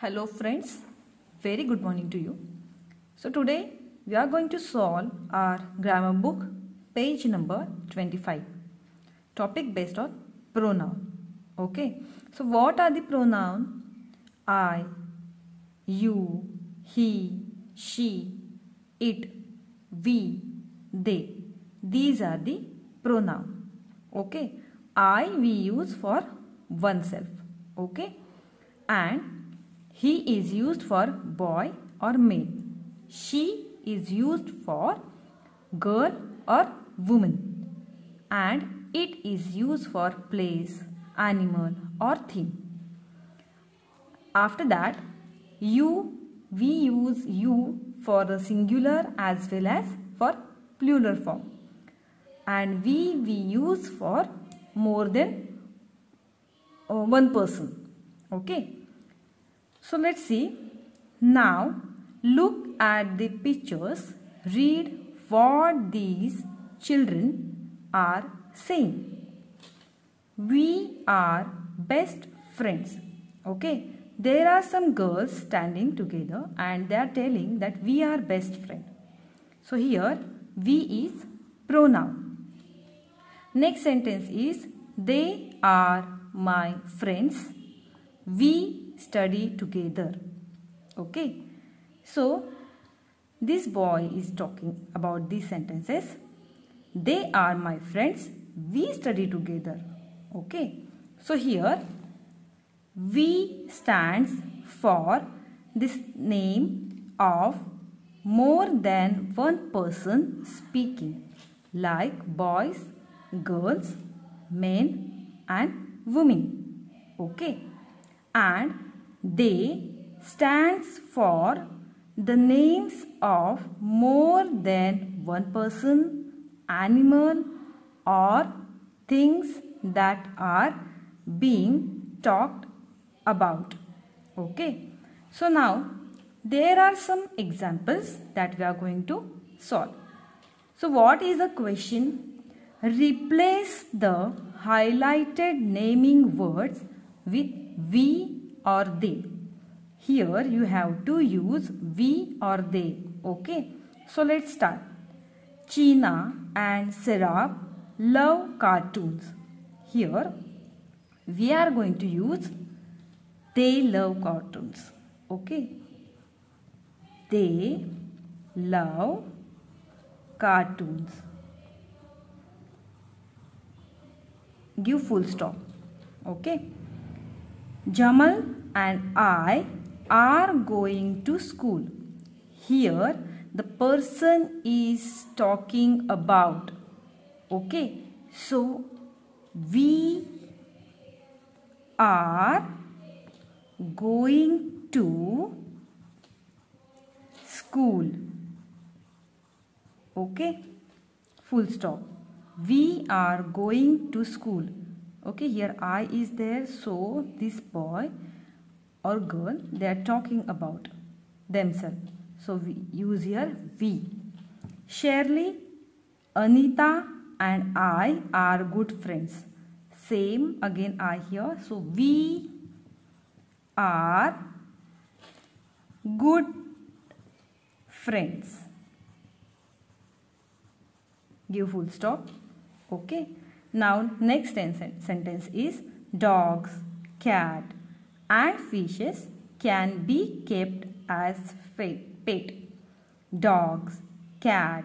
Hello friends, very good morning to you. So today we are going to solve our grammar book page number 25 topic based on pronoun. Okay, so what are the pronoun? I, you, he, she, it, we, they. These are the pronoun. Okay, I we use for oneself. Okay, and he is used for boy or male. She is used for girl or woman. And it is used for place, animal or thing. After that, you, we use you for the singular as well as for plural form. And we, we use for more than uh, one person. Okay. So let's see. Now look at the pictures. Read what these children are saying. We are best friends. Okay. There are some girls standing together and they are telling that we are best friend. So here we is pronoun. Next sentence is they are my friends. We study together. Okay. So this boy is talking about these sentences. They are my friends. We study together. Okay. So here we stands for this name of more than one person speaking like boys, girls, men and women. Okay. And they stands for the names of more than one person, animal or things that are being talked about. Okay. So now there are some examples that we are going to solve. So what is the question? Replace the highlighted naming words with we or they. Here you have to use we or they. Okay. So let's start. China and Serap love cartoons. Here we are going to use they love cartoons. Okay. They love cartoons. Give full stop. Okay. Jamal and I are going to school. Here the person is talking about. Okay. So we are going to school. Okay. Full stop. We are going to school. Okay. Here I is there. So this boy or girl they are talking about themselves. So we use here we. Shirley, Anita and I are good friends. Same again I here. So we are good friends. Give full stop. Okay. Now next sentence is dogs, cat and fishes can be kept as pet. Dogs, cat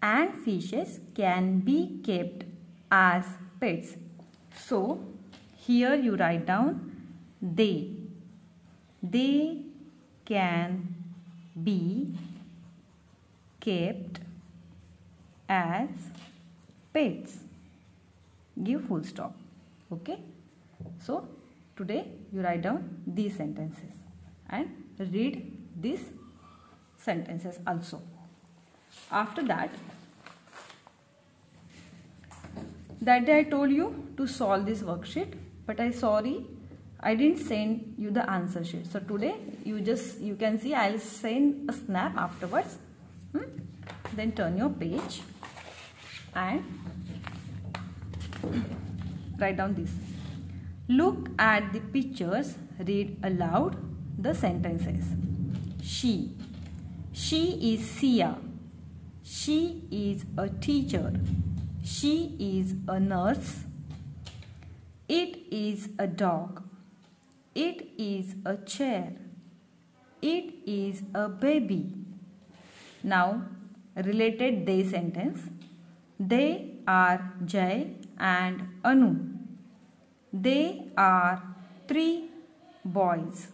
and fishes can be kept as pets. So here you write down they. They can be kept as pets. Give full stop. Okay. So today you write down these sentences and read these sentences also. After that, that day I told you to solve this worksheet but I sorry I didn't send you the answer sheet. So today you just you can see I'll send a snap afterwards. Hmm? Then turn your page and write down this. Look at the pictures, read aloud. the sentences. She. She is Sia. She is a teacher. She is a nurse. It is a dog. It is a chair. It is a baby. Now, related they sentence. They are Jay and Anu. They are three boys.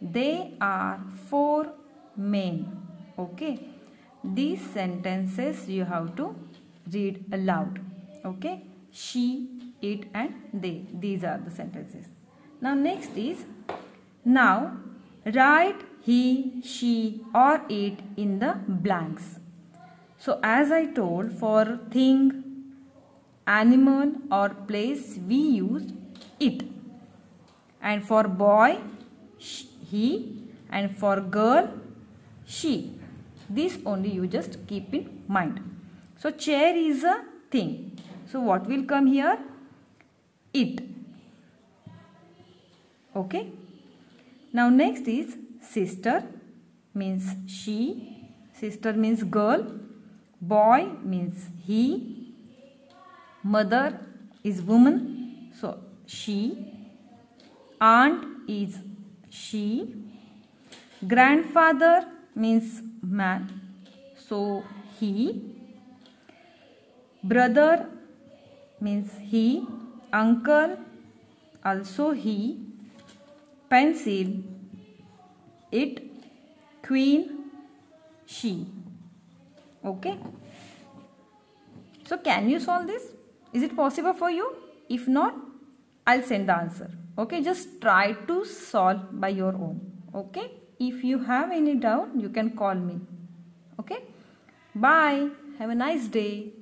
They are four men. Okay. These sentences you have to read aloud. Okay. She, it and they. These are the sentences. Now next is now write he, she or it in the blanks. So as I told for thing, animal or place we use it. And for boy he and for girl she. This only you just keep in mind. So chair is a thing. So what will come here? It. Okay. Now next is sister means she. Sister means girl. Boy means he. Mother is woman. So she. Aunt is she. Grandfather means man. So he. Brother means he. Uncle also he. Pencil it. Queen she. Okay. So can you solve this? Is it possible for you? If not, I'll send the answer. Okay, just try to solve by your own. Okay. If you have any doubt, you can call me. Okay. Bye. Have a nice day.